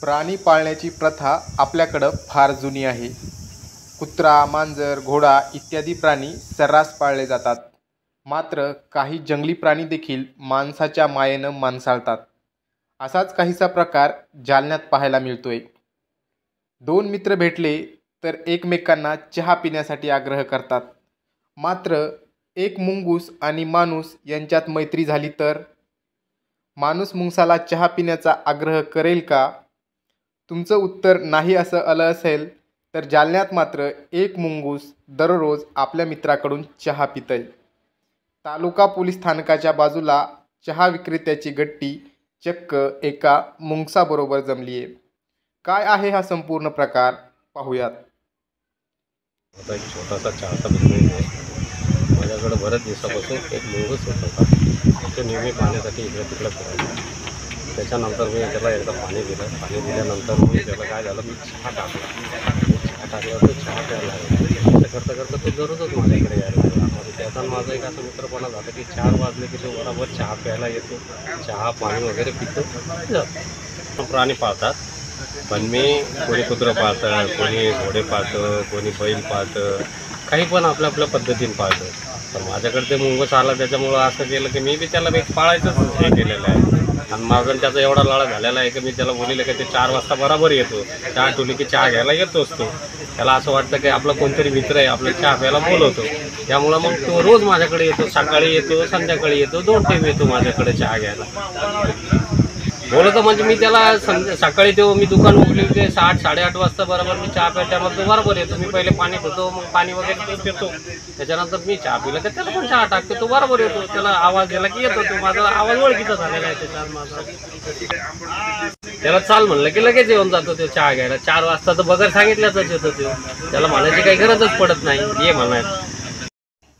प्राणी पाळण्याची प्रथा आपल्याकडं फार जुनी आहे. कुत्रा मांजर घोडा इत्यादी प्राणी सर्रास पाळले जातात. मात्र काही जंगली प्राणी देखील माणसाच्या मायेनं माणसाळतात. असाच काहीसा प्रकार जालन्यात पाहायला मिळतोय. दोन मित्र भेटले तर एकमेकांना चहा पिण्यासाठी आग्रह करतात. मात्र एक मुंगूस आणि माणूस यांच्यात मैत्री झाली तर? माणूस मुंगसाला चहा पिण्याचा आग्रह करेल का? तुमचं उत्तर नाही असं आलं असेल तर जालन्यात मात्र एक मुंगूस दररोज आपल्या मित्राकडून चहा पितय. तालुका पोलीस स्थानकाच्या बाजूला चहा विक्रेत्याची गट्टी चक्क एका मुंगसाबरोबर जमली आहे काय आहे हा संपूर्ण प्रकार? पाहूयात. आता एक छोटासा चहाचा बिझनेस आहे. माझ्याकडे बऱ्याच दिवसापासून एक मुंगूस होत होता. तो नेहमी पाहण्यासाठी इकडे तिकडे फिरायचा. त्याच्यानंतर मी त्याला एकदा पाणी दिलं. पाणी दिल्यानंतर मी त्याला काय झालं मी चहा टाकला. मी चहा टाकल्यावर तो चहा प्यायला लागला. असं करता करता तो दररोजच माझ्याकडे यायला लागला. त्याचा माझा एक असा मित्रपणा झाला की चार वाजले की तो बरोबर चहा प्यायला येतो. चहा पाणी वगैरे पितो. जातो. प्राणी पाळतात. पण मी कोणी कुत्रं पाळतं कोणी घोडे पाळतं कोणी बैल पाळतं काही पण आपल्या आपल्या पद्धतीने पाळतं. पण माझ्याकडे ते मुंगस आला त्याच्यामुळं असं केलं की मी बी त्याला एक पाळायचंच हे केलेलं आहे. आणि माझा आणि त्याचा एवढा लढा झालेला आहे की मी त्याला बोलले की ते चार वाजता बरोबर येतो. चहा ठेवली की चहा घ्यायला येतोच तो त्याला असं वाटतं की आपला कोणतरी मित्र आहे आपलं चहा प्यायला बोलवतो. त्यामुळं मग तो रोज माझ्याकडे येतो सकाळी येतो संध्याकाळी येतो दोन टाईम येतो माझ्याकडे चहा घ्यायला. बोलतो म्हणजे मी त्याला संध्या सकाळी तेव्हा मी दुकान उघडली होते साठ साडेआठ वाजता बरोबर मी चहा प्यायच्या मग तो बरोबर येतो. मी पहिले पाणी पितो मग पाणी वगैरे तो पितो. त्याच्यानंतर मी चहा पिला तर त्याला पण चहा टाकतो तो बरोबर येतो. त्याला आवाज दिला की येतो तो. माझा आवाज ओळखीचा झालेला आहे त्याच्यात माझा. त्याला चाल म्हणलं की लगेच येऊन जातो तो चहा घ्यायला. चार वाजता तर बगर सांगितल्याच येतो तो. त्याला म्हणायची काही गरजच पडत नाही. ये म्हणायचं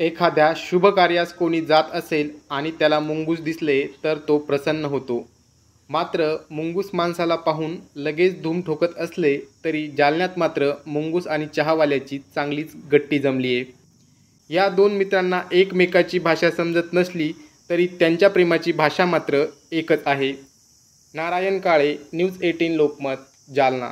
एखाद्या शुभ कार्यास कोणी जात असेल आणि त्याला मुंगूस दिसले तर तो प्रसन्न होतो. मात्र मुंगूस माणसाला पाहून लगेच धूम ठोकत असले तरी जालन्यात मात्र मुंगूस आणि चहावाल्याची चांगलीच गट्टी जमली आहे या दोन मित्रांना एकमेकाची भाषा समजत नसली तरी त्यांच्या प्रेमाची भाषा मात्र एकच आहे. Narayan Kale news eighteen Lokmat Jalna.